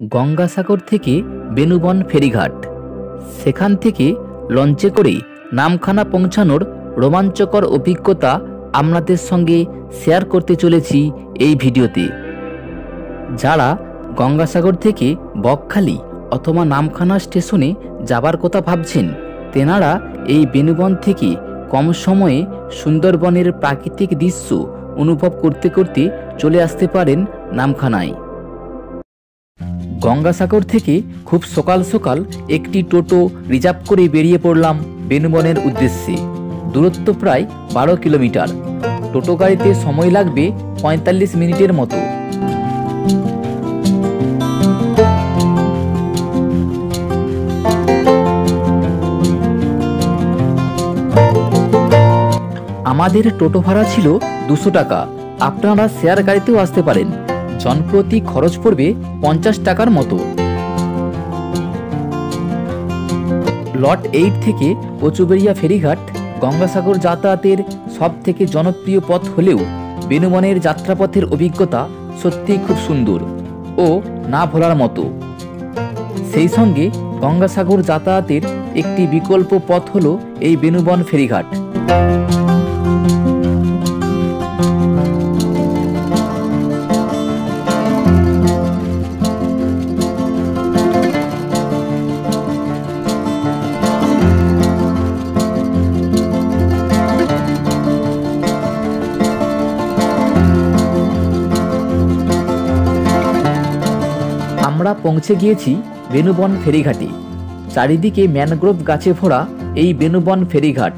গঙ্গাসাগর থেকে বেনুবন ফেরিঘাট। সেখান থেকে লঞ্চে করে নামখানা পৌঁছানোর রোমাঞ্চকর অভিজ্ঞতা আপনাদের সঙ্গে শেয়ার করতে চলেছি এই ভিডিওতে। যারা গঙ্গাসাগর থেকে বকখালি অথবা নামখানা স্টেশনে যাবার কথা ভাবছেন, তেনারা এই বেনুবন থেকে কম সময়ে সুন্দরবনের প্রাকৃতিক দৃশ্য অনুভব করতে করতে চলে আসতে পারেন নামখানায়। গঙ্গাসাগর থেকে খুব সকাল সকাল একটি টোটো রিজার্ভ করে বেরিয়ে পড়লাম বেনুবনের উদ্দেশ্যে। দূরত্ব প্রায় বারো কিলোমিটার। টোটো গাড়িতে সময় লাগবে পঁয়তাল্লিশ মিনিটের মতো। আমাদের টোটো ভাড়া ছিল দুশো টাকা। আপনারা শেয়ার গাড়িতেও আসতে পারেন। জনপ্রতি খরচ পড়বে পঞ্চাশ টাকার মতো। লট এইট থেকে কচুবেড়িয়া ফেরিঘাট গঙ্গাসাগর যাতায়াতের সব থেকে জনপ্রিয় পথ হলেও বেনুবনের যাত্রাপথের অভিজ্ঞতা সত্যিই খুব সুন্দর ও না ভোলার মতো। সেই সঙ্গে গঙ্গাসাগর যাতায়াতের একটি বিকল্প পথ হলো এই বেনুবন ফেরিঘাট। পৌঁছে গিয়েছি বেনুবন ফেরিঘাটে। চারিদিকে ম্যানগ্রোভ গাছে ভরা এই বেনুবন ফেরিঘাট।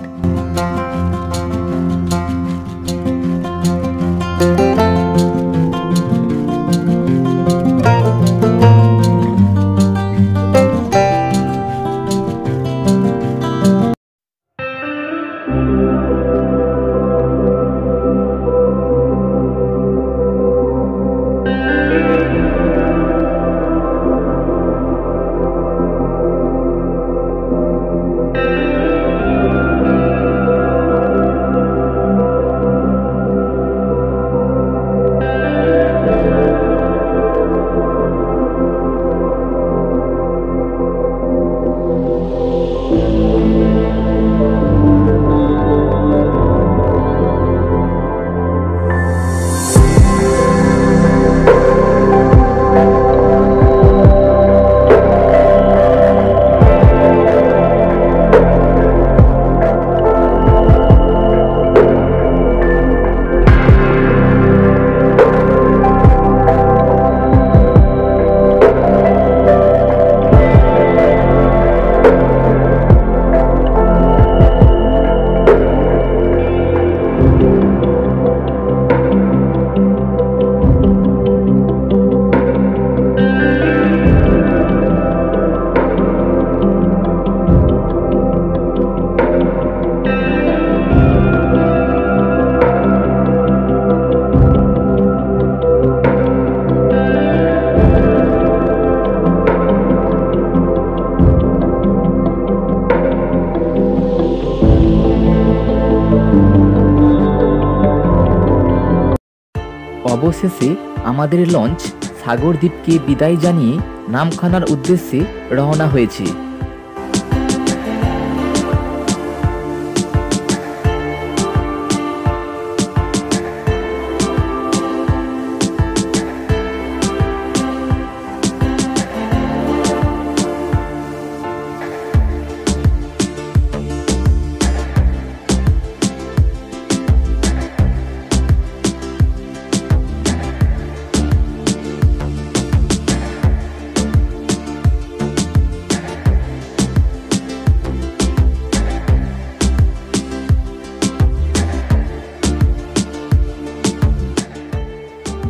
অবশেষে আমাদের লঞ্চ সাগরদ্বীপকে বিদায় জানিয়ে নামখানার উদ্দেশ্যে রওনা হয়েছে।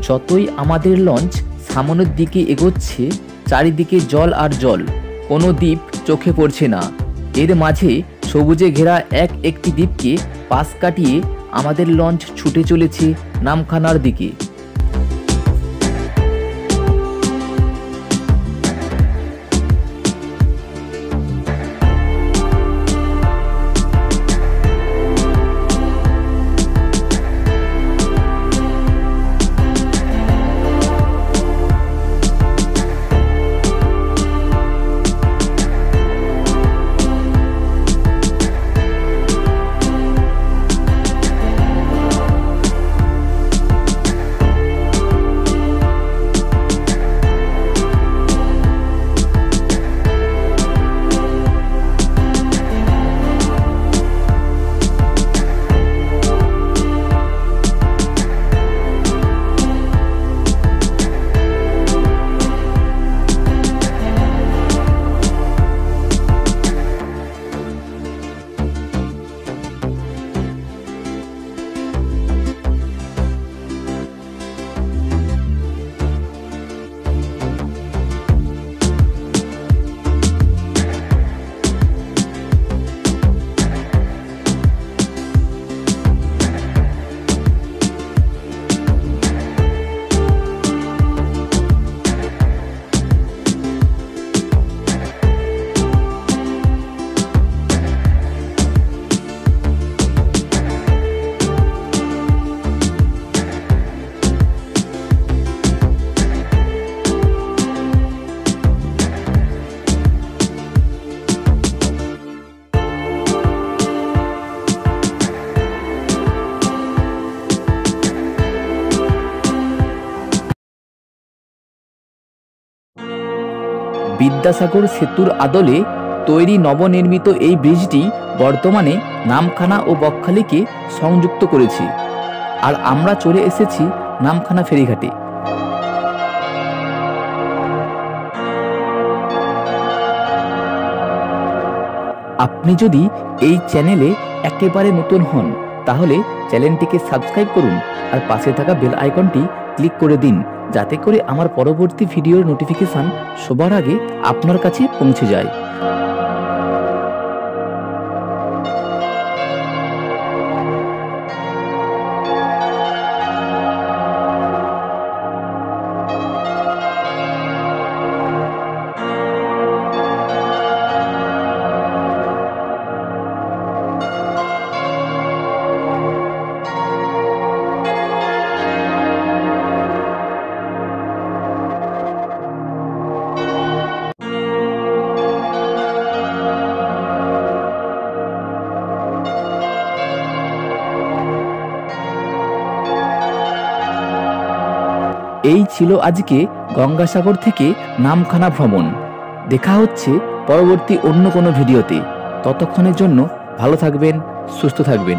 যতই আমাদের লঞ্চ সামনের দিকে এগোচ্ছে, চারিদিকে জল আর জল, কোনো দ্বীপ চোখে পড়ছে না। এর মাঝে সবুজে ঘেরা এক একটি দ্বীপকে পাশ কাটিয়ে আমাদের লঞ্চ ছুটে চলেছে নামখানার দিকে। বিদ্যাসাগর সেতুর আদলে তৈরি নবনির্মিত এই ব্রিজটি বর্তমানে নামখানা ও বকখালিকে সংযুক্ত করেছে। আর আমরা চলে এসেছি নামখানা ফেরিঘাটে। আপনি যদি এই চ্যানেলে একেবারে নতুন হন, তাহলে চ্যানেলটিকে সাবস্ক্রাইব করুন আর পাশে থাকা বেল আইকনটি ক্লিক করে দিন। যাতে করে আমার পরবর্তী ভিডিওর নোটিফিকেশান সবার আগে আপনার কাছে পৌঁছে যায়। এই ছিল আজকে গঙ্গাসাগর থেকে নামখানা ভ্রমণ। দেখা হচ্ছে পরবর্তী অন্য কোনো ভিডিওতে। ততক্ষণের জন্য ভালো থাকবেন, সুস্থ থাকবেন।